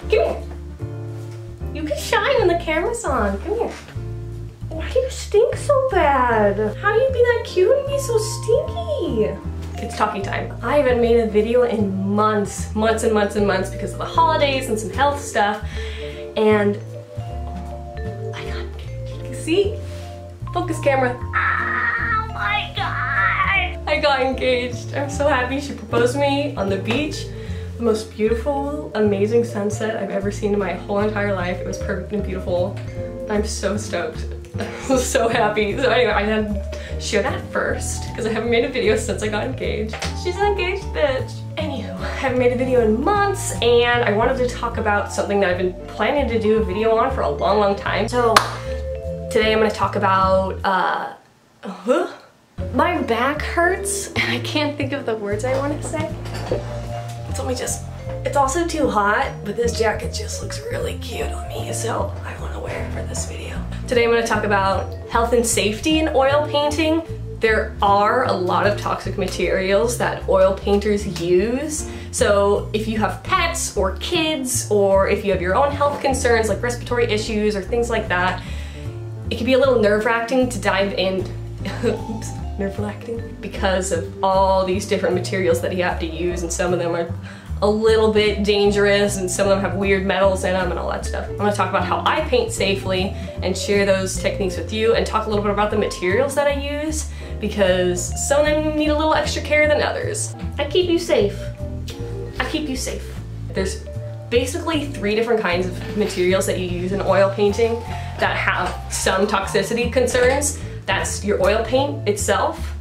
Come here. You can shine when the camera's on. Come here. Why do you stink so bad? How do you be that cute and be so stinky? It's talking time. I haven't made a video in months, months and months and months because of the holidays and some health stuff. And I got, see? Focus camera. Oh my God! I got engaged. I'm so happy she proposed to me on the beach. The most beautiful, amazing sunset I've ever seen in my whole entire life. It was perfect and beautiful. I'm so stoked. I was so happy. So anyway, I had to share that first because I haven't made a video since I got engaged. She's an engaged bitch. Anywho, I haven't made a video in months and I wanted to talk about something that I've been planning to do a video on for a long, long time. So today I'm gonna talk about, uh, huh? My back hurts and I can't think of the words I want to say. Me just, it's also too hot, but this jacket just looks really cute on me, so I want to wear it for this video. Today I'm going to talk about health and safety in oil painting. There are a lot of toxic materials that oil painters use. So if you have pets or kids, or if you have your own health concerns like respiratory issues or things like that, it can be a little nerve-wracking to dive in. Nerve-wracking because of all these different materials that you have to use and some of them are a little bit dangerous and some of them have weird metals in them and all that stuff. I'm gonna talk about how I paint safely and share those techniques with you and talk a little bit about the materials that I use because some of them need a little extra care than others. I keep you safe. I keep you safe. There's basically three different kinds of materials that you use in oil painting that have some toxicity concerns that's your oil paint itself,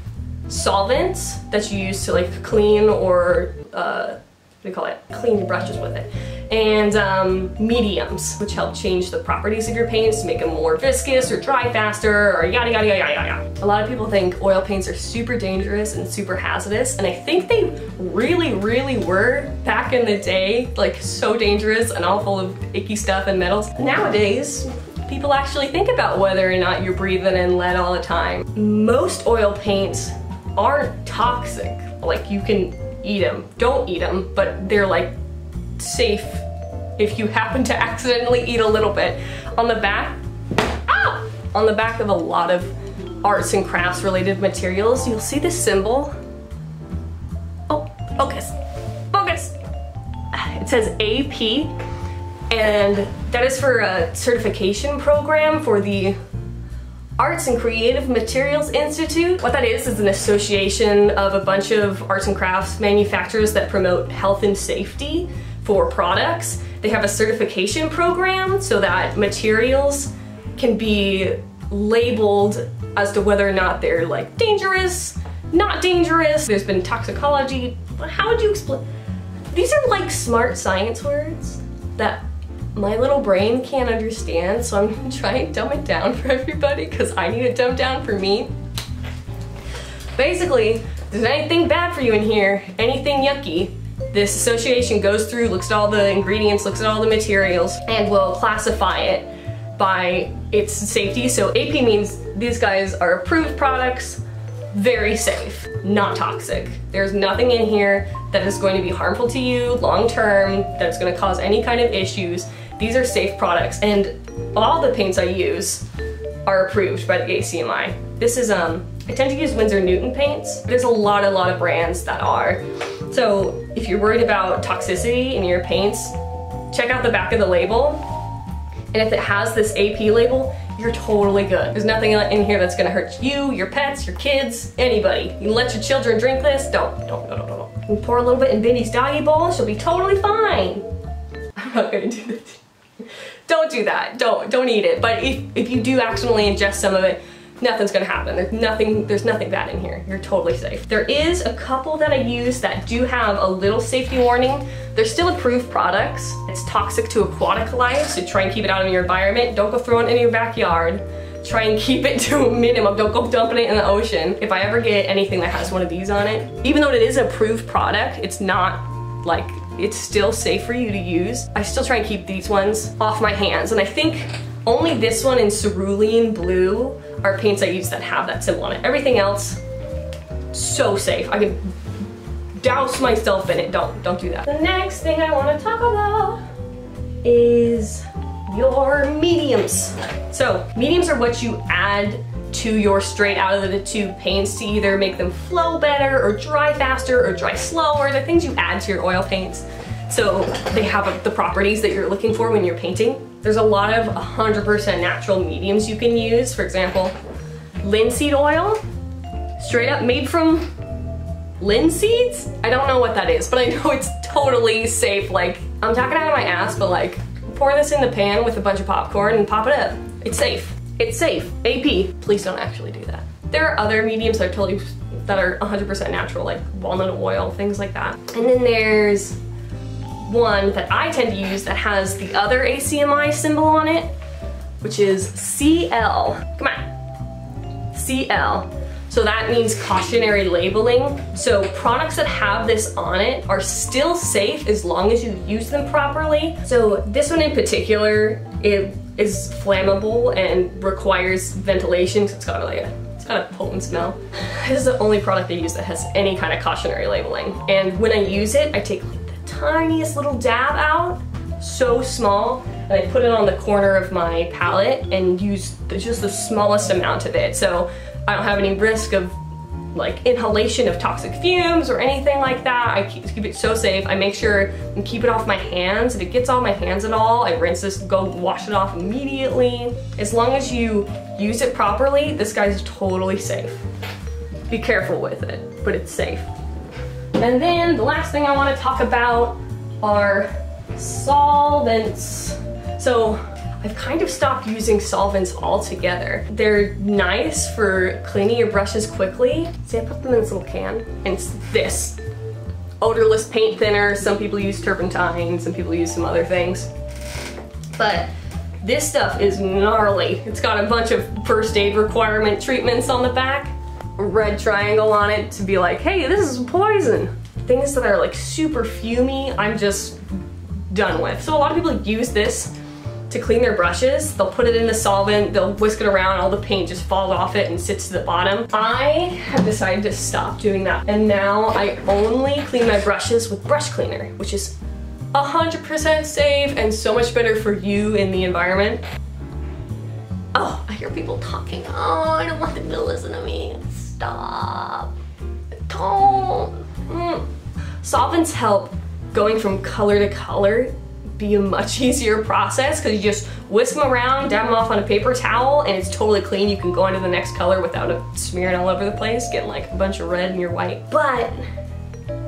solvents that you use to like clean or uh, what do you call it? Clean your brushes with it. And um, mediums, which help change the properties of your paints to make them more viscous or dry faster or yada yada yada yada yada. A lot of people think oil paints are super dangerous and super hazardous, and I think they really, really were back in the day, like so dangerous and all full of icky stuff and metals. Nowadays, people actually think about whether or not you're breathing in lead all the time. Most oil paints aren't toxic. Like you can eat them. Don't eat them, but they're like safe if you happen to accidentally eat a little bit. On the back, ah! On the back of a lot of arts and crafts related materials, you'll see this symbol. Oh, focus, focus. It says AP and that is for a certification program for the Arts and Creative Materials Institute. What that is is an association of a bunch of arts and crafts manufacturers that promote health and safety for products. They have a certification program so that materials can be labeled as to whether or not they're like dangerous, not dangerous. There's been toxicology. How would you explain? These are like smart science words that my little brain can't understand, so I'm gonna try and dumb it down for everybody because I need it dumbed down for me. Basically, there's anything bad for you in here, anything yucky, this association goes through, looks at all the ingredients, looks at all the materials, and will classify it by its safety. So AP means these guys are approved products, very safe, not toxic. There's nothing in here that is going to be harmful to you long term, that's gonna cause any kind of issues. These are safe products and all the paints I use are approved by the ACMI. This is, um, I tend to use Winsor Newton paints. There's a lot, a lot of brands that are. So if you're worried about toxicity in your paints, check out the back of the label. And if it has this AP label, you're totally good. There's nothing in here that's gonna hurt you, your pets, your kids, anybody. You let your children drink this? Don't, don't, don't, don't, don't. You pour a little bit in Vinny's doggy bowl, she'll be totally fine. I'm not gonna do this. don't do that. Don't don't eat it. But if, if you do accidentally ingest some of it, nothing's gonna happen. There's nothing, there's nothing bad in here. You're totally safe. There is a couple that I use that do have a little safety warning. They're still approved products. It's toxic to aquatic life, so try and keep it out of your environment. Don't go throwing it in your backyard. Try and keep it to a minimum. Don't go dumping it in the ocean. If I ever get anything that has one of these on it, even though it is an approved product, it's not like it's still safe for you to use. I still try and keep these ones off my hands. And I think only this one in cerulean blue are paints I use that have that symbol on it. Everything else, so safe. I can douse myself in it. Don't, don't do that. The next thing I wanna talk about is your mediums. So mediums are what you add to your straight out of the tube paints to either make them flow better or dry faster or dry slower. The things you add to your oil paints. So they have the properties that you're looking for when you're painting. There's a lot of 100% natural mediums you can use. For example, linseed oil, straight up made from linseeds? I don't know what that is, but I know it's totally safe. Like, I'm talking out of my ass, but like, pour this in the pan with a bunch of popcorn and pop it up. It's safe. It's safe. AP. Please don't actually do that. There are other mediums I've told you that are 100% natural, like walnut oil, things like that. And then there's one that I tend to use that has the other ACMI symbol on it, which is CL. Come on. CL. So that means cautionary labeling. So products that have this on it are still safe as long as you use them properly. So this one in particular, it is flammable and requires ventilation. It's got like a it's got a potent smell. This is the only product I use that has any kind of cautionary labeling. And when I use it, I take tiniest little dab out, so small, and I put it on the corner of my palette and use just the smallest amount of it. So I don't have any risk of like inhalation of toxic fumes or anything like that. I keep, keep, it so safe. I make sure and keep it off my hands. If it gets on my hands at all, I rinse this, go wash it off immediately. As long as you use it properly, this guy's totally safe. Be careful with it, but it's safe. And then the last thing I wanna talk about are solvents. So I've kind of stopped using solvents altogether. They're nice for cleaning your brushes quickly. See, I put them in this little can, and it's this. Odorless paint thinner, some people use turpentine, some people use some other things. But this stuff is gnarly. It's got a bunch of first aid requirement treatments on the back. Red triangle on it to be like, hey, this is poison. Things that are like super fumy, I'm just done with. So a lot of people use this to clean their brushes. They'll put it in the solvent, they'll whisk it around, all the paint just falls off it and sits to the bottom. I have decided to stop doing that. And now I only clean my brushes with brush cleaner, which is 100% safe and so much better for you and the environment. Oh, I hear people talking. Oh, I don't want them to listen to me. Stop. Don't. Mm. Solvents help going from color to color be a much easier process because you just whisk them around, dab them off on a paper towel, and it's totally clean. You can go on to the next color without it smearing all over the place, getting like a bunch of red in your white. But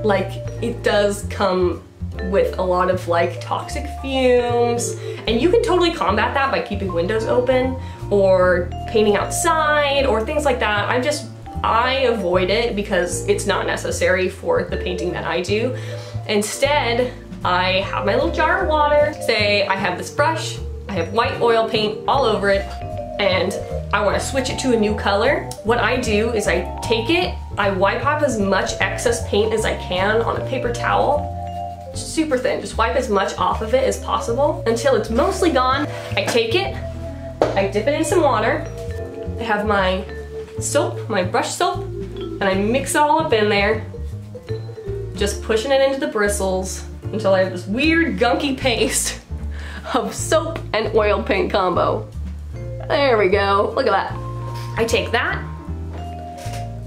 like it does come with a lot of like toxic fumes and you can totally combat that by keeping windows open or painting outside or things like that. I'm just, I avoid it because it's not necessary for the painting that I do. Instead, I have my little jar of water. Say I have this brush, I have white oil paint all over it, and I wanna switch it to a new color. What I do is I take it, I wipe off as much excess paint as I can on a paper towel, super thin, just wipe as much off of it as possible until it's mostly gone. I take it, I dip it in some water, I have my soap, my brush soap, and I mix it all up in there, just pushing it into the bristles, until I have this weird gunky paste of soap and oil paint combo. There we go, look at that. I take that,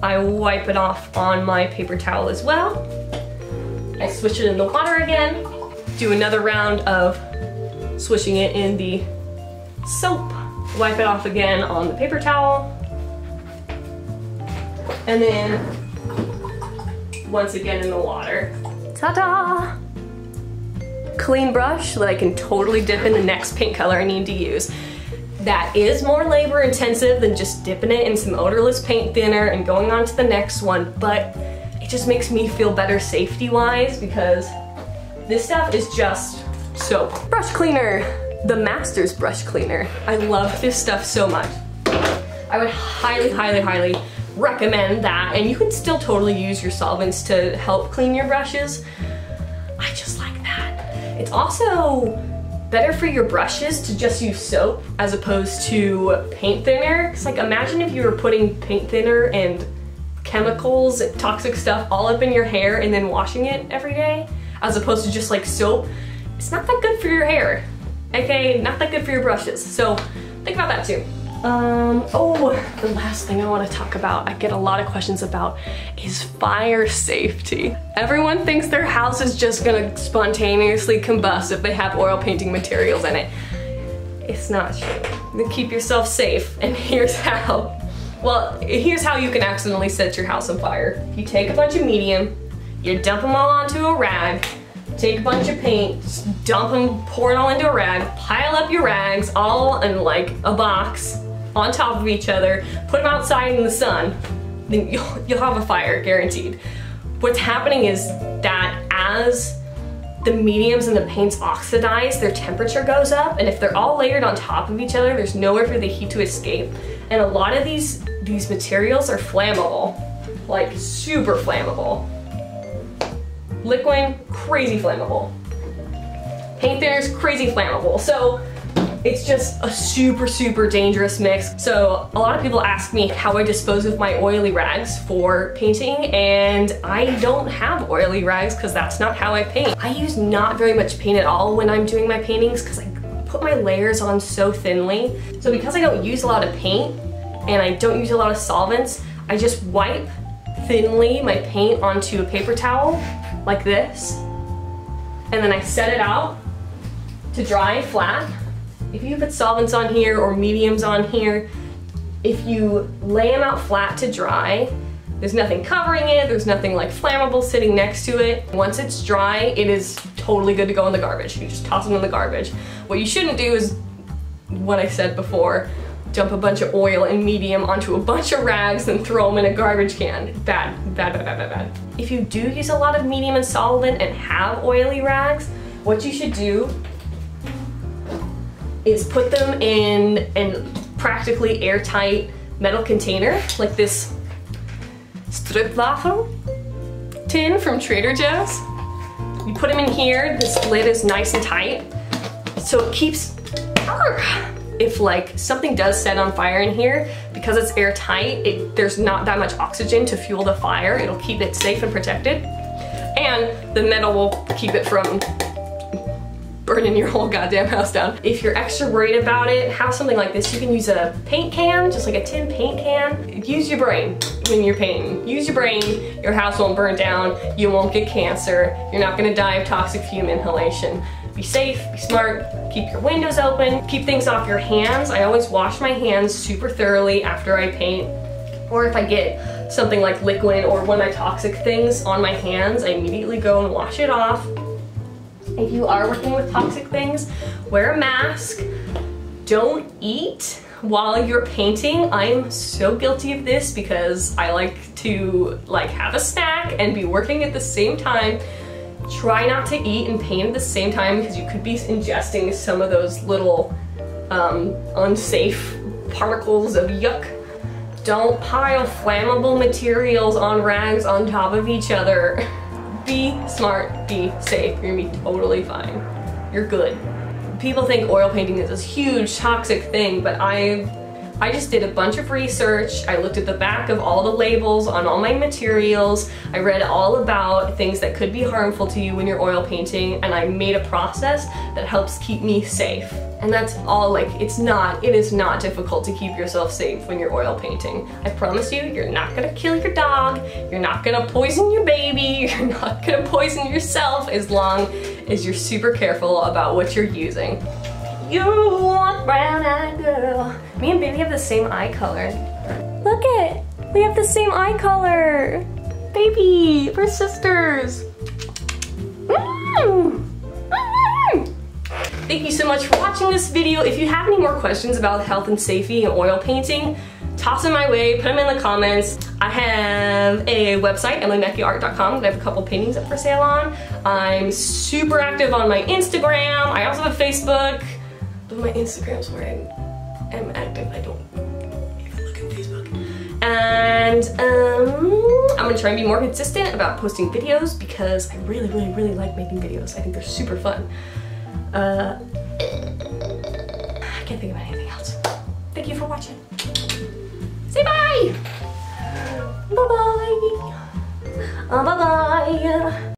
I wipe it off on my paper towel as well. I switch it in the water again, do another round of swishing it in the soap, wipe it off again on the paper towel, and then once again in the water. Ta-da! clean brush that I can totally dip in the next paint color I need to use. That is more labor intensive than just dipping it in some odorless paint thinner and going on to the next one, but it just makes me feel better safety wise because this stuff is just soap. Brush cleaner, the Masters brush cleaner. I love this stuff so much. I would highly, highly, highly recommend that. And you can still totally use your solvents to help clean your brushes. I just like that. it's also better for your brushes to just use soap as opposed to paint thinner. Cause like imagine if you were putting paint thinner and chemicals, toxic stuff all up in your hair and then washing it every day as opposed to just like soap. It's not that good for your hair. Okay, not that good for your brushes. So think about that too. Um, oh, the last thing I want to talk about, I get a lot of questions about, is fire safety. Everyone thinks their house is just gonna spontaneously combust if they have oil painting materials in it. It's not true. Keep yourself safe, and here's how. Well, here's how you can accidentally set your house on fire. You take a bunch of medium, you dump them all onto a rag, take a bunch of paint, dump them, pour it all into a rag, pile up your rags all in like a box, on top of each other, put them outside in the sun, then you'll, you'll have a fire, guaranteed. What's happening is that as the mediums and the paints oxidize, their temperature goes up, and if they're all layered on top of each other, there's nowhere for the heat to escape. And a lot of these, these materials are flammable, like super flammable. Liquin, crazy flammable. Paint thinners, crazy flammable. So it's just a super, super dangerous mix. So a lot of people ask me how I dispose of my oily rags for painting and I don't have oily rags because that's not how I paint. I use not very much paint at all when I'm doing my paintings because I put my layers on so thinly. So because I don't use a lot of paint and I don't use a lot of solvents, I just wipe thinly my paint onto a paper towel like this and then I set it out to dry flat if you put solvents on here or mediums on here, if you lay them out flat to dry, there's nothing covering it, there's nothing like flammable sitting next to it. Once it's dry, it is totally good to go in the garbage. You just toss it in the garbage. What you shouldn't do is what I said before, dump a bunch of oil and medium onto a bunch of rags and throw them in a garbage can. Bad, bad, bad, bad, bad, bad. If you do use a lot of medium and solvent and have oily rags, what you should do is put them in a practically airtight metal container, like this stroopwafel tin from Trader Joe's. You put them in here, this lid is nice and tight, so it keeps, if like something does set on fire in here, because it's airtight, it, there's not that much oxygen to fuel the fire, it'll keep it safe and protected. And the metal will keep it from burning your whole goddamn house down. If you're extra worried about it, have something like this. You can use a paint can, just like a tin paint can. Use your brain when you're painting. Use your brain, your house won't burn down, you won't get cancer, you're not gonna die of toxic fume inhalation. Be safe, be smart, keep your windows open, keep things off your hands. I always wash my hands super thoroughly after I paint. Or if I get something like Liquin or one of my toxic things on my hands, I immediately go and wash it off if you are working with toxic things, wear a mask. Don't eat while you're painting. I'm so guilty of this because I like to like have a snack and be working at the same time. Try not to eat and paint at the same time because you could be ingesting some of those little um, unsafe particles of yuck. Don't pile flammable materials on rags on top of each other. Be smart, be safe, you're gonna be totally fine. You're good. People think oil painting is this huge toxic thing, but I I just did a bunch of research. I looked at the back of all the labels on all my materials. I read all about things that could be harmful to you when you're oil painting and I made a process that helps keep me safe. And that's all like, it's not, it is not difficult to keep yourself safe when you're oil painting. I promise you, you're not gonna kill your dog, you're not gonna poison your baby, you're not gonna poison yourself as long as you're super careful about what you're using. You want brown-eyed girl. Me and Baby have the same eye color. Look it, we have the same eye color. Baby, we're sisters. Mm. Mm. Thank you so much for watching this video. If you have any more questions about health and safety and oil painting, toss them my way, put them in the comments. I have a website, emilymackeyart.com, that I have a couple paintings up for sale on. I'm super active on my Instagram. I also have Facebook but my Instagram's where I am active. I don't even look at Facebook. And um, I'm gonna try and be more consistent about posting videos because I really, really, really like making videos. I think they're super fun. Uh, I can't think of anything else. Thank you for watching. Say bye! Bye-bye! Uh, bye-bye!